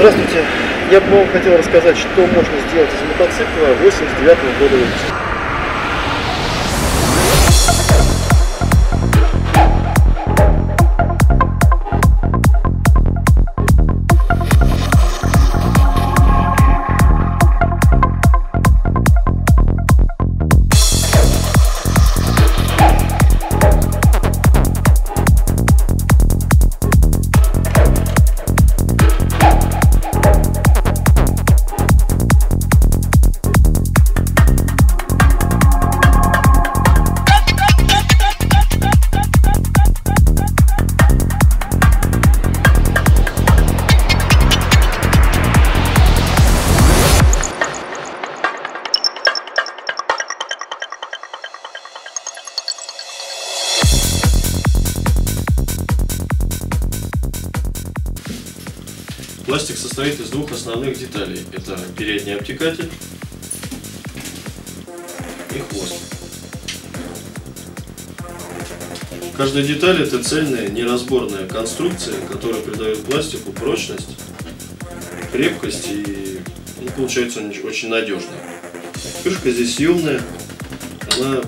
Здравствуйте. Я бы вам хотел рассказать, что можно сделать из мотоцикла 89 года выпуска. Состоит из двух основных деталей. Это передний обтекатель и хвост. Каждая деталь это цельная, неразборная конструкция, которая придает пластику прочность, крепкость и ну, получается он очень надежный. Крышка здесь съемная, она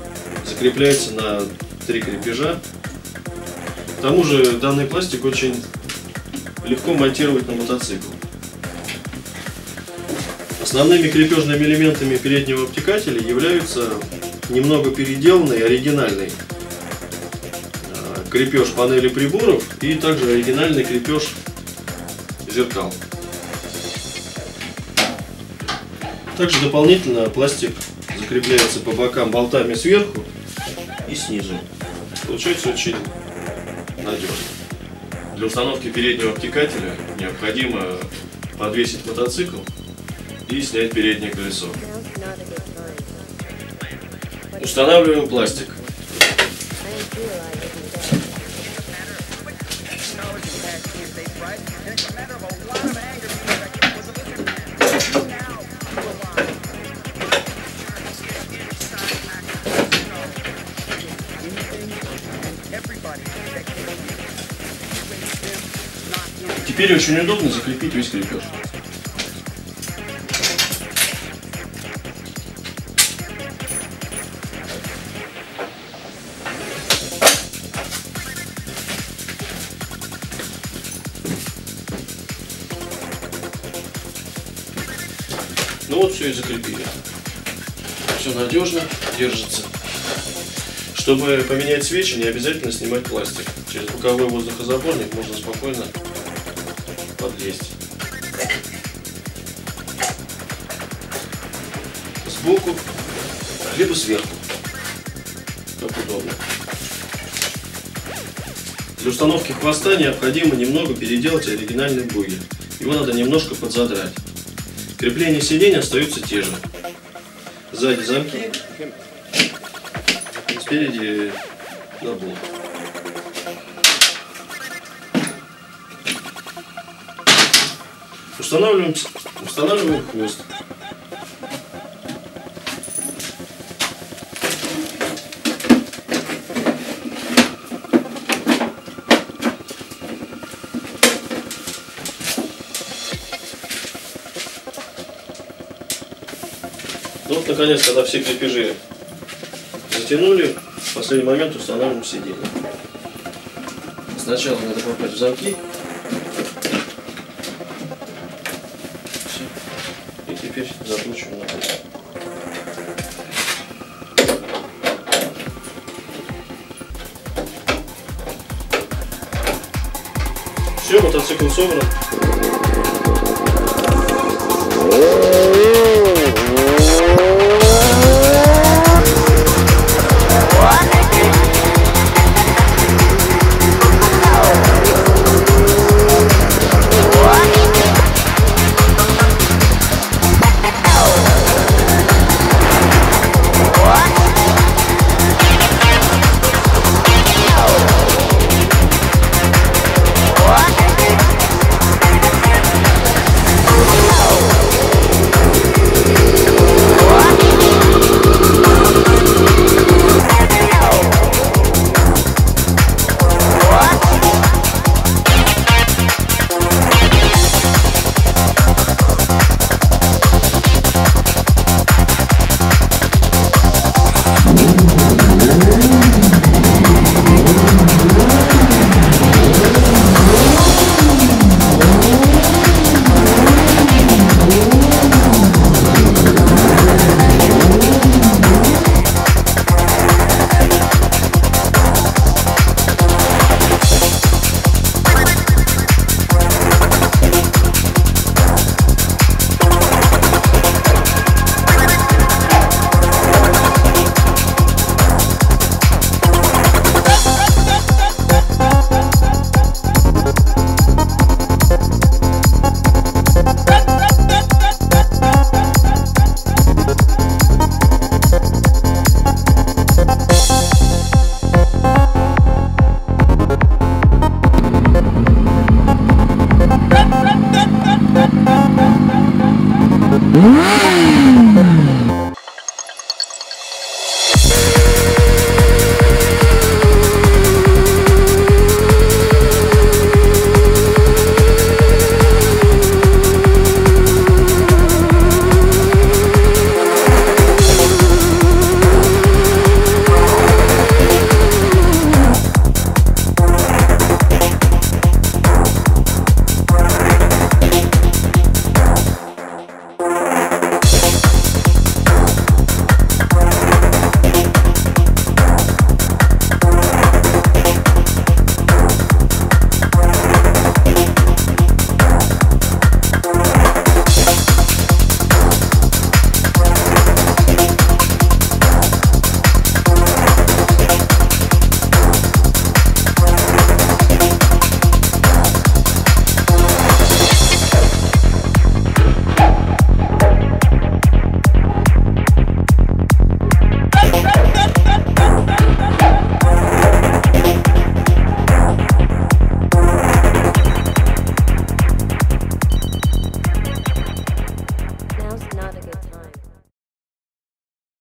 закрепляется на три крепежа. К тому же данный пластик очень легко монтировать на мотоцикл. Основными крепежными элементами переднего обтекателя являются немного переделанный оригинальный э, крепеж панели приборов и также оригинальный крепеж зеркал. Также дополнительно пластик закрепляется по бокам болтами сверху и снизу. Получается очень надежно. Для установки переднего обтекателя необходимо подвесить мотоцикл и снять переднее колесо. Устанавливаем пластик. Теперь очень удобно закрепить весь крепеж. Ну вот все и закрепили. Все надежно, держится. Чтобы поменять свечи, не обязательно снимать пластик. Через боковой воздухозаборник можно спокойно подлезть. Сбоку, либо сверху. Как удобно. Для установки хвоста необходимо немного переделать оригинальный бугель. Его надо немножко подзадрать. Крепление сидений остаются те же. Сзади замки, спереди набор. Устанавливаем, устанавливаем хвост. Вот, наконец, когда все крепежи затянули, в последний момент устанавливаем сиденье. Сначала надо попасть в замки. И теперь закручиваем на. Все, мотоцикл собран.